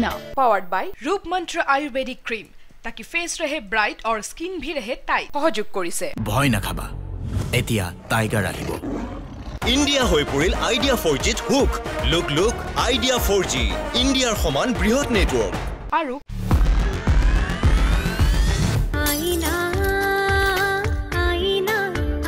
आईना powered by Roop Mantra ayurvedic cream ताकि face रहे ब्राइट और स्किन भी रहे टाइट সহযোগ কৰিছে ভয় নাখাবা এতিয়া টাইগাৰ আহিব ইণ্ডিয়া হৈ পৰিল আইডিয়া ফ'ৰ জিত হুক লুক লুক আইডিয়া ফ'ৰ জি ইণ্ডিয়াৰ সমান বৃহৎ নেটৱৰ্ক আৰু আইনা আইনা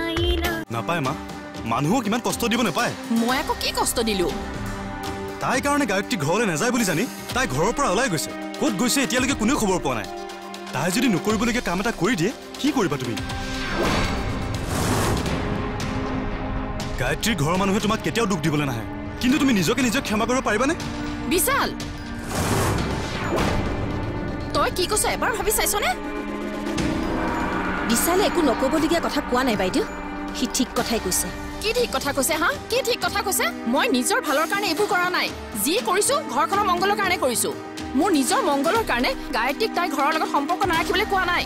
আইনা নাপায় মা মানুহক ইমান কষ্ট দিব নাপায় মই আকৌ কি কষ্ট দিলো তাইৰ কাৰণে গায়ত্ৰী ঘৰলৈ নাযায় বুলি জানি তাই ঘৰৰ পৰা ওলাই গৈছে। ক'ত গৈছে এতিয়ালৈকে কোনেও খবৰ পোৱা নাই। তাই যদি নকৰিবলগীয়া কাম এটা কৰি দিয়ে কি কৰিবা তুমি? গায়ত্ৰীৰ ঘৰৰ মানুহে তোমাক কেতিয়াও দুখ দিবলৈ নাহে। কিন্তু তুমি নিজকে নিজক ক্ষমা কৰিব পাৰিবানে? বিশাল! তই কি কৈছ এবাৰ ভাবি চাইছনে? বিশালে একো নক'বলগীয়া কথা কোৱা নাই বাইদেউ। সি ঠিক কথাই কৈছে। কি ঠিক কথা কৈছে হা? কি ঠিক কথা কৈছে? মই নিজৰ ভালৰ কাৰণে এইবোৰ কৰা নাই। যি কৰিছো ঘৰখনৰ মংগলৰ কাৰণে কৰিছো। মোৰ নিজৰ মংগলৰ কাৰণে গায়ত্ৰীক তাইৰ ঘৰৰ লগত সম্পৰ্ক নাৰাখিবলৈ কোৱা নাই।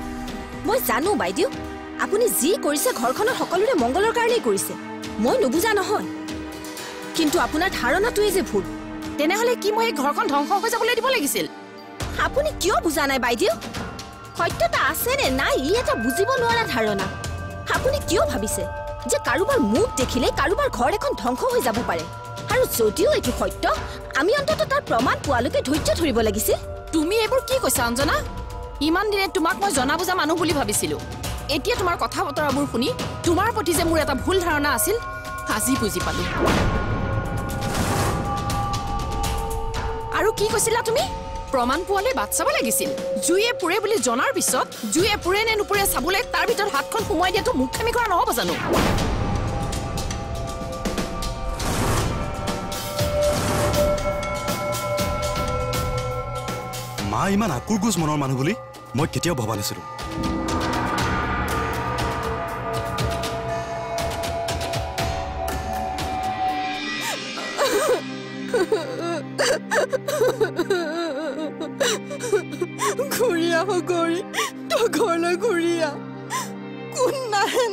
মই জানো বাইদেউ। আপুনি যি কৰিছে ঘৰখনৰ সকলোৰে মংগলৰ কাৰণেই কৰিছে। মই নুবুজা নহয়। কিন্তু আপোনাৰ ধাৰণাটোৱেই যে ভুল। তেনেহলে কি মই এই ঘৰখন ধ্বংস হৈ যাবলৈ দিব লাগিছিল? আপুনি কিয় বুজা নাই বাইদেউ? সত্যতা আছে নে নাই ই এটা বুজিব নোৱাৰা ধাৰণা। আপুনি কিয় ভাবিছে? যে কাৰোবাৰ মুখ দেখিলে কাৰোবাৰ ঘৰ এখন ধ্বংস হৈ যাব পাৰে। আৰু যদিও এইটো সত্য আমি অন্ততঃ তাৰ প্ৰমাণ পোৱালৈকে ধৈৰ্য ধৰিব লাগিছিল। তুমি এইবোৰ কি কৈছা অঞ্জনা? ইমান দিনে তোমাক মই জনা বুজা মানুহ বুলি ভাবিছিলো। এতিয়া তোমাৰ কথা বতৰাবোৰ শুনি তোমাৰ প্ৰতি যে মোৰ এটা ভুল ধাৰণা আছিল আজি বুজি পালো। আৰু কি কৈছিলা তুমি? প্ৰমাণ পোৱালৈ বাট চাব লাগিছিল। জুয়ে পুৰে বুলি জনাৰ পিছত জুয়ে পুৰে নে নুপুৰে চাবলৈ তাৰ ভিতৰত হাতখন সোমোৱাই দিয়াটো মুখামি কৰা নহ'ব জানো? মা ইমান আকুৰ গোজ মনৰ মানুহ বুলি মই কেতিয়াও ভবা নাছিলো।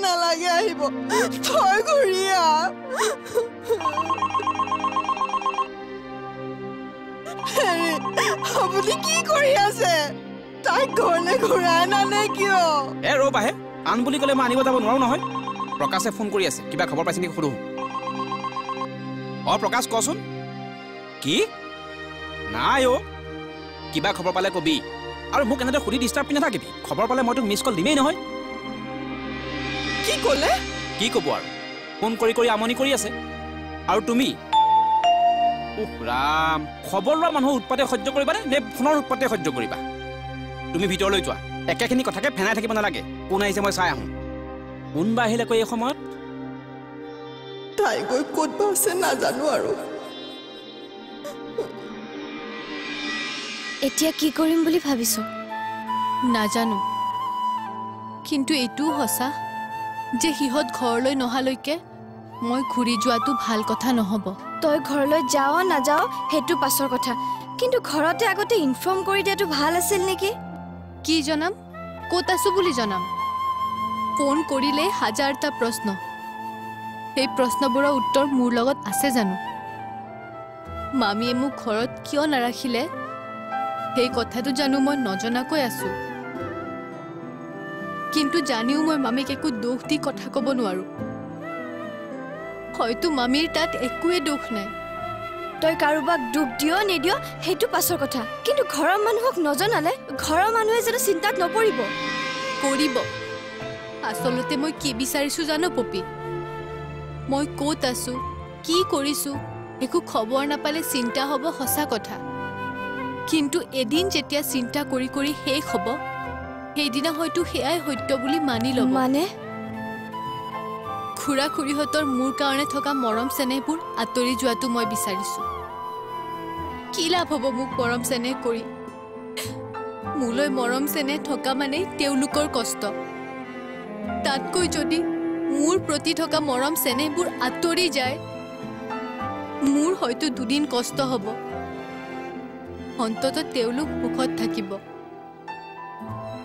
নালাগে আহিব তই ঘূৰি আহ হেৰি আপুনি কি কৰি আছে তাইক ঘৰলৈ ঘূৰাই নানে কিয় এ ৰ'বাহে আন বুলি ক'লে মই আনিব যাব নোৱাৰো নহয় প্ৰকাশে ফোন কৰি আছে কিবা খবৰ পাইছে নেকি সুধো অ প্ৰকাশ কচোন কি নাই অ' কিবা খবৰ পালে কবি আৰু মোক এনেদৰে সুধি ডিষ্টাৰ্ব নাথাকিবি খবৰ পালে মই তোক মিছ কল দিমেই নহয় কি ক'লে? কি ক'ব আৰু? ফোন কৰি কৰি আমনি কৰি আছে। আৰু তুমি? উফ ৰাম। খবৰ লোৱা মানুহৰ উৎপাতে সহ্য কৰিবানে নে? ফোনৰ উৎপাতে সহ্য কৰিবা? তুমি ভিতৰলৈ যোৱা। একেখিনি কথাকে ফেনাই থাকিব নালাগে। কোন আহিছে মই চাই আহোঁ। কোনোবা আহিলে কৈ এই সময়ত? তাই গৈ ক'ত বা আছে নাজানো আৰু। এতিয়া কি কৰিম বুলি ভাবিছো? নাজানো। কিন্তু এইটোও সঁচা। যে সিহঁত ঘৰলৈ নহালৈকে মই ঘূৰি যোৱাটো ভাল কথা নহ'ব। তই ঘৰলৈ যাৱ নাযাৱ সেইটো পাছৰ কথা। কিন্তু ঘৰতে আগতে ইনফৰ্ম কৰি দিয়াটো ভাল আছিল নেকি? কি জনাম? ক'ত আছো বুলি জনাম? ফোন কৰিলে হাজাৰটা প্ৰশ্ন। সেই প্ৰশ্নবোৰৰ উত্তৰ মোৰ লগত আছে জানো? মামীয়ে মোক ঘৰত কিয় নাৰাখিলে? সেই কথাটো জানো মই নজনাকৈ আছো। কিন্তু জানিও মই মামীক একো দোষ দি কথা ক'ব নোৱাৰো। হয়তো মামীৰ তাত একোৱে দোষ নাই। তই কাৰোবাক দুখ দিয় নিদিয় সেইটো পাছৰ কথা। কিন্তু ঘৰৰ মানুহক নজনালে ঘৰৰ মানুহে জানো চিন্তাত নপৰিব। কৰিব। আচলতে মই কি বিচাৰিছো জানো পপী? মই ক'ত আছো কি কৰিছো একো খবৰ নাপালে চিন্তা হ'ব সঁচা কথা। কিন্তু এদিন যেতিয়া চিন্তা কৰি কৰি শেষ হ'ব সেইদিনা হয়তো সেয়াই সত্য বুলি মানি ল'ব। মানে? খুৰা খুৰীহঁতৰ মোৰ কাৰণে থকা মৰম চেনেহবোৰ আঁতৰি যোৱাটো মই বিচাৰিছো। কি লাভ হ'ব মোক মৰম চেনেহ কৰি? মোলৈ মৰম চেনেহ থকা মানেই তেওঁলোকৰ কষ্ট। তাতকৈ যদি মোৰ প্ৰতি থকা মৰম চেনেহবোৰ আঁতৰি যায় মোৰ হয়তো দুদিন কষ্ট হ'ব। অন্ততঃ তেওঁলোক সুখত থাকিব।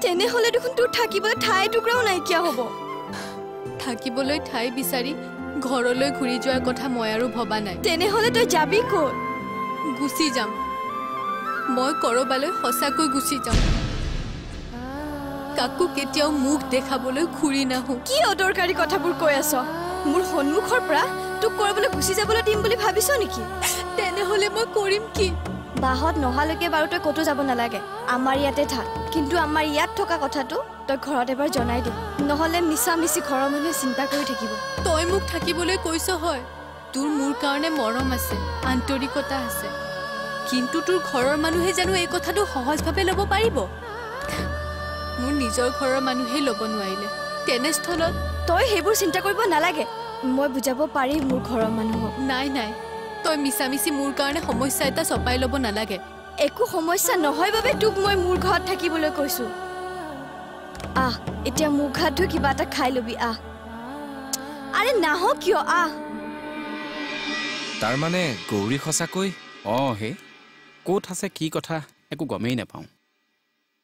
তেনেহ'লে দেখোন তোৰ থাকিবলৈ ঠাই টুকুৰাও নাইকিয়া হ'ব। থাকিবলৈ ঠাই বিচাৰি ঘৰলৈ ঘূৰি যোৱাৰ কথা মই আৰু ভবা নাই। তেনেহ'লে তই যাবি ক'ত? গুচি যাম। মই কৰবালৈ সঁচাকৈ গুচি যাম। কাকো কেতিয়াও মুখ দেখাবলৈ ঘূৰি নাহো। কি অদৰকাৰী কথাবোৰ কৈ আছ? মোৰ সন্মুখৰ পৰা তোক কৰিবলৈ গুচি যাবলৈ দিম বুলি ভাবিছ নেকি? তেনেহলে মই কৰিম কি? বাহত নহালৈকে বাৰু তই ক'তো যাব নালাগে। আমাৰ ইয়াতে থাক। কিন্তু আমাৰ ইয়াত থকা কথাটো তই ঘৰত এবাৰ জনাই দে। নহ'লে মিছা মিছি ঘৰৰ মানুহে চিন্তা কৰি থাকিব। তই মোক থাকিবলৈ কৈছ হয়। তোৰ মোৰ কাৰণে মৰম আছে আন্তৰিকতা আছে। কিন্তু তোৰ ঘৰৰ মানুহে জানো এই কথাটো সহজভাৱে ল'ব পাৰিব? মোৰ নিজৰ ঘৰৰ মানুহেই ল'ব নোৱাৰিলে। তেনেস্থলত তই সেইবোৰ চিন্তা কৰিব নালাগে। মই বুজাব পাৰিম মোৰ ঘৰৰ মানুহক। নাই নাই। তই মিছামিছি মোৰ কাৰণে সমস্যা এটা চপাই ল'ব নালাগে। একো সমস্যা নহয় বাবে তোক মই মোৰ ঘৰত থাকিবলৈ কৈছো। আহ এতিয়া মুখ হাত ধুই কিবা এটা খাই ল'বি আহ। আৰে নাহ কিয় আহ। তাৰমানে গৌৰী সঁচাকৈ অঁ হে ক'ত আছে কি কথা একো গমেই নাপাওঁ।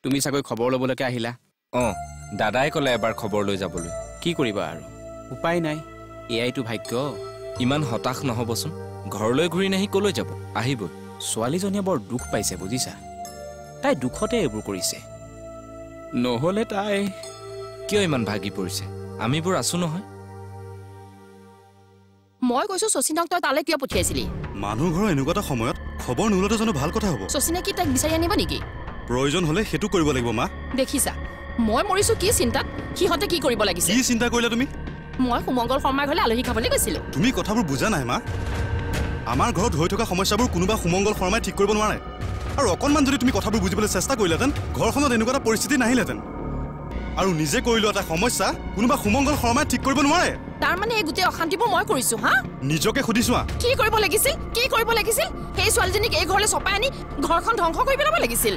তুমি চাগৈ খবৰ ল'বলৈকে আহিলা? অঁ দাদাই ক'লে এবাৰ খবৰ লৈ যাবলৈ। কি কৰিবা আৰু? উপায় নাই এয়াইতো ভাগ্য। ইমান হতাশ নহ'বচোন। ঘৰলৈ ঘূৰি নাহি ক'লৈ যাব? আহিবই ছোৱালীজনীয়ে বৰ দুখ পাইছে বুজিছা? তাই দুখতে এইবোৰ কৰিছে। নহ'লে তাই কিয় ইমান ভাগি পৰিছে? আমিবোৰ আছো নহয়। মই কৈছো শচীনক তই তালৈ কিয় পঠিয়াইছিলি? মানুহ ঘৰৰ এনেকুৱা এটা সময়ত খবৰ নোলোৱাটো জানো ভাল কথা হ'ব? শচীনে কি তাইক বিচাৰি আনিব নেকি? প্ৰয়োজন হ'লে সেইটো কৰিব লাগিব মা। দেখিছা মই মৰিছো কি চিন্তাত? সিহঁতে কি কৰিব লাগিছে? কি চিন্তা কৰিলা তুমি? মই সুমংগল শৰ্মাৰ ঘৰলৈ আলহী খাবলৈ গৈছিলো। তুমি কথাবোৰ বুজা নাই মা। আমাৰ ঘৰত হৈ থকা সমস্যাবোৰ কোনোবা সুমংগল শৰ্মাই ঠিক কৰিব নোৱাৰে। আৰু অকণমান যদি তুমি কথাবোৰ বুজিবলৈ চেষ্টা কৰিলাহেঁতেন ঘৰখনত এনেকুৱা এটা পৰিস্থিতি নাহিলহেঁতেন। আৰু নিজে কৰি লোৱা এটা সমস্যা কোনোবা সুমংগল শৰ্মাই ঠিক কৰিব নোৱাৰে। তাৰমানে এই গোটেই অশান্তিবোৰ মই কৰিছো হা? নিজকে সুধি চোৱা। কি কৰিব লাগিছিল? কি কৰিব লাগিছিল? সেই ছোৱালীজনীক এই ঘৰলৈ চপাই আনি ঘৰখন ধ্বংস কৰি পেলাব লাগিছিল।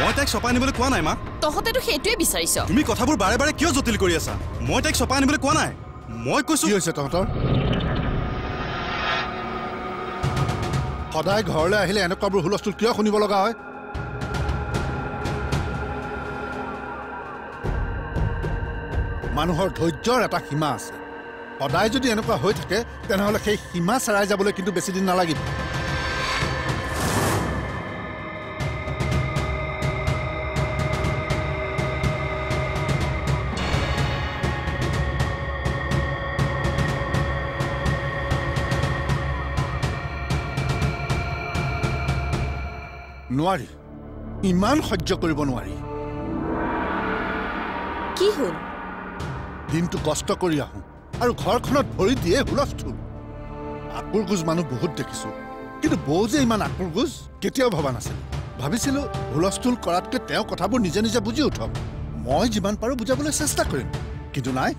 মই তাইক চপাই আনিবলৈ কোৱা নাই মা। তহঁতেতো সেইটোৱে বিচাৰিছ। তুমি কথাবোৰ বাৰে বাৰে কিয় জটিল কৰি আছা? মই তাইক চপাই আনিবলৈ কোৱা নাই। মই কৈছো কি হৈছে তহঁতৰ? সদায় ঘৰলৈ আহিলে এনেকুৱাবোৰ হুলস্থুল কিয় শুনিব লগা হয়? মানুহৰ ধৈৰ্যৰ এটা সীমা আছে। সদায় যদি এনেকুৱা হৈ থাকে তেনেহ'লে সেই সীমা চেৰাই যাবলৈ কিন্তু বেছি দিন নালাগিব। নোৱাৰি। ইমান সহ্য কৰিব নোৱাৰি। কি হ'ল? দিনটো কষ্ট কৰি আহোঁ আৰু ঘৰখনত ভৰি দিয়ে হুলস্থুল। আকুৰগুজ মানুহ বহুত দেখিছো। কিন্তু বৌ যে ইমান আকুৰগুজ কেতিয়াও ভবা নাছিল। ভাবিছিলো হুলস্থুল কৰাতকৈ তেওঁ কথাবোৰ নিজে নিজে বুজি উঠক। মই যিমান পাৰোঁ বুজাবলৈ চেষ্টা কৰিম। কিন্তু নাই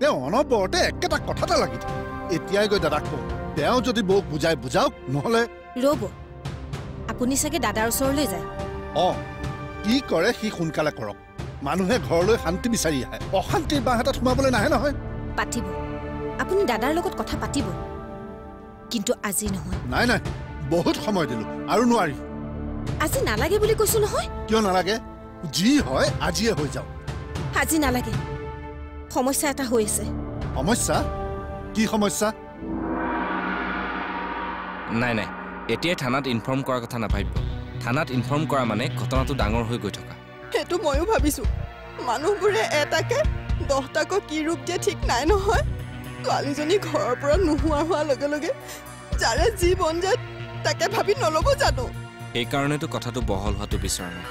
তেওঁ অনবৰতে একেটা কথাতে লাগি থাকে। এতিয়াই গৈ দাদাক কওঁ তেওঁ যদি বৌক বুজাই বুজাওক নহ'লে ৰ'ব। আপুনি চাগে দাদাৰ ওচৰলৈ যায়। অঁ কি কৰে সি সোনকালে কৰক। মানুহে ঘৰলৈ শান্তি বিচাৰি আহে। অশান্তিৰ বাঁহ এটাত সোমাবলৈ নাহে নহয়। পাতিব। আপুনি দাদাৰ লগত কথা পাতিব। কিন্তু আজি নহয়। নাই নাই বহুত সময় দিলো আৰু নোৱাৰি। আজি নালাগে বুলি কৈছো নহয়। কিয় নালাগে? যি হয় আজিয়ে হৈ যাওক। আজি নালাগে। সমস্যা এটা হৈ আছে। সমস্যা? কি সমস্যা? নাই নাই এতিয়াই থানাত ইনফৰ্ম কৰাৰ কথা নাভাবিব। থানাত ইনফৰ্ম কৰা মানে ঘটনাটো ডাঙৰ হৈ গৈ থকা। সেইটো ময়ো ভাবিছো। মানুহবোৰে এটাকে দহটাকৈ কি ৰূপ দিয়ে ঠিক নাই নহয়। ছোৱালীজনী ঘৰৰ পৰা নোহোৱা হোৱাৰ লগে লগে যাৰে যি মন যায় তাকে ভাবি নল'ব জানো? সেইকাৰণেতো কথাটো বহল হোৱাটো বিচৰা নাই।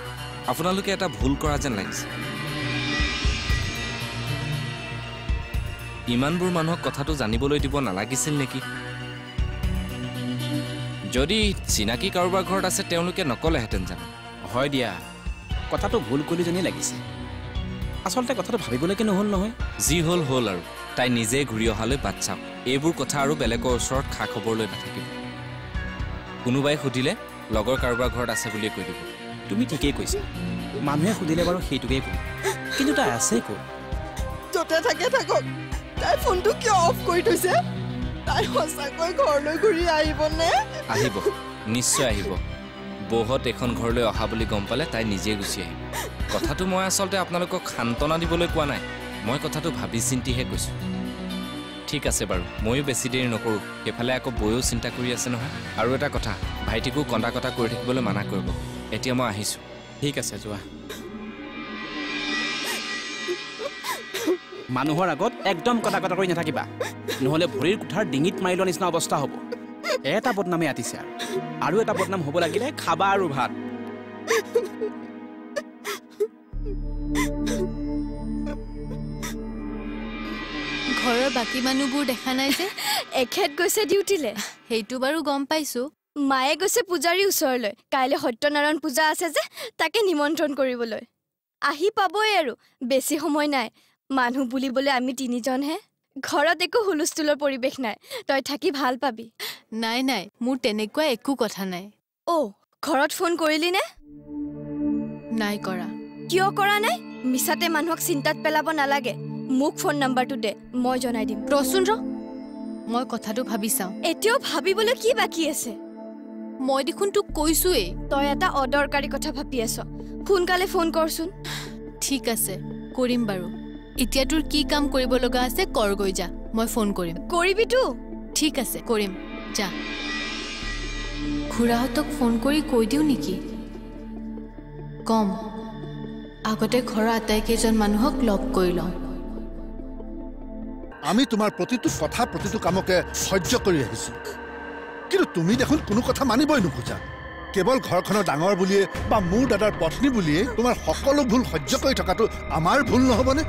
আপোনালোকে এটা ভুল কৰা যেন লাগিছে। ইমানবোৰ মানুহক কথাটো জানিবলৈ দিব নালাগিছিল নেকি? যদি চিনাকি কাৰোবাৰ ঘৰত আছে তেওঁলোকে নক'লেহেঁতেন জানো। হয় দিয়া। কথাটো ভুল কৰি যেনেই লাগিছে। আচলতে কথাটো ভাবিবলৈকে নহ'ল নহয়। যি হ'ল হ'ল আৰু। তাই নিজে ঘূৰি অহালৈ বাট চাওক। এইবোৰ কথা আৰু বেলেগৰ ওচৰত খা খবৰ লৈ নাথাকিব। কোনোবাই সুধিলে লগৰ কাৰোবাৰ ঘৰত আছে বুলিয়ে কৈ দিব। তুমি ঠিকেই কৈছা। মানুহে সুধিলে বাৰু সেইটোকেই ক'ম কিন্তু তাই আছে ক'ত? য'তে থাকে থাকক। তাই ফোনটো কিয় অফ কৰি থৈছে? তাই সঁচাকৈ ঘৰলৈ ঘূৰি আহিবনে? আহিব নিশ্চয় আহিব। বৌহত এইখন ঘৰলৈ অহা বুলি গম পালে তাই নিজেই গুচি আহিব। কথাটো মই আচলতে আপোনালোকক সান্তনা দিবলৈ কোৱা নাই। মই কথাটো ভাবি চিন্তিহে কৈছোঁ। ঠিক আছে বাৰু ময়ো বেছি দেৰি নকৰোঁ। সেইফালে আকৌ বৌয়েও চিন্তা কৰি আছে নহয়। আৰু এটা কথা ভাইটিকো কন্দা কটা কৰি থাকিবলৈ মানা কৰিব। এতিয়া মই আহিছোঁ। ঠিক আছে যোৱা। মানুহৰ আগত একদম কটা কটা কৰি নাথাকিবা। নহ'লে ভৰিৰ কোঠাৰ ডিঙিত মাৰি লোৱা নিচিনা অৱস্থা হ'ব। এটা বদনামে আতিছে আৰু। আৰু এটা বদনাম হ'ব লাগিলে খাবা আৰু ভাত। ঘৰৰ বাকী মানুহবোৰ দেখা নাই যে এখেত গৈছে ডিউটিলে। সেইটো বাৰু গম পাইছো। মায়ে গৈছে পূজাৰীৰ ওচৰলৈ। কাইলৈ সত্যনাৰায়ণ পূজা আছে যে তাকে নিমন্ত্ৰণ কৰিবলৈ। আহি পাবই আৰু। বেছি সময় নাই। মানুহ বুলিবলৈ আমি তিনিজনহে? ঘৰত একো হুলস্থুলৰ পৰিৱেশ নাই। তই থাকি ভাল পাবি। নাই নাই মোৰ তেনেকুৱা একো কথা নাই। অ' ঘৰত ফোন কৰিলি নে? নাই কৰা। কিয় কৰা নাই? মিছাতে মানুহক চিন্তাত পেলাব নালাগে। মোক ফোন নাম্বাৰটো দে মই জনাই দিম। ৰচোন ৰ মই কথাটো ভাবি চাওঁ। এতিয়াও ভাবিবলৈ কি বাকী আছে? মই দেখোন তোক কৈছোৱেই। তই এটা অদৰকাৰী কথা ভাবি আছ। সোনকালে ফোন কৰচোন। ঠিক আছে কৰিম বাৰু। এতিয়া তোৰ কি কাম কৰিব লগা আছে কৰগৈ যা মই ফোন কৰিম। কৰিবিতো ঠিক আছে কৰিম যা। খুৰাহঁতক ফোন কৰি কৈ দিওঁ নেকি? কম আগতে ঘৰৰ আটাইকেইজন মানুহক লগ কৰি লওঁ। আমি তোমাৰ প্ৰতিটো কথা প্ৰতিটো কামকে সহ্য কৰি আহিছো। কিন্তু তুমি দেখোন কোনো কথা মানিবই নোখোজা। কেৱল ঘৰখনৰ ডাঙৰ বুলিয়ে বা মোৰ দাদাৰ পত্নী বুলিয়ে তোমাৰ সকলো ভুল সহ্য কৰি থকাটো আমাৰ ভুল নহ'বনে?